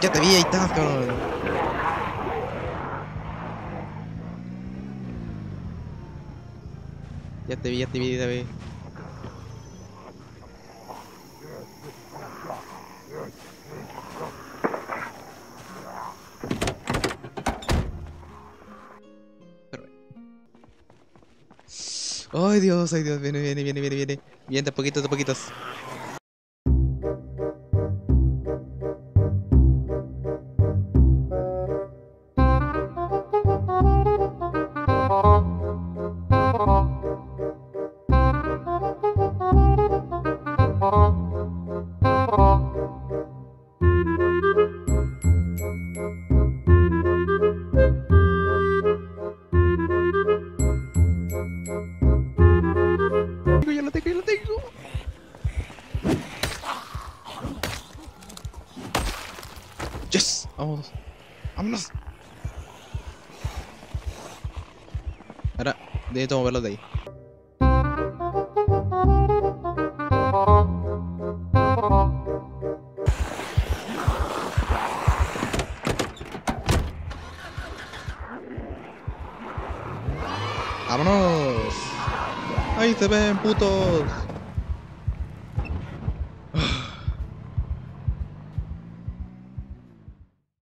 Ya te vi, ahí estás, cabrón. Ya te vi, ya te vi, vi. Ay Dios, ay Dios, viene, viene, viene, viene, viene. Viene de poquitos, de poquitos. Yes, vamos. Vámonos. Ahora, necesito moverlos de ahí. ¡Vámonos! ¡Ahí se ven, putos!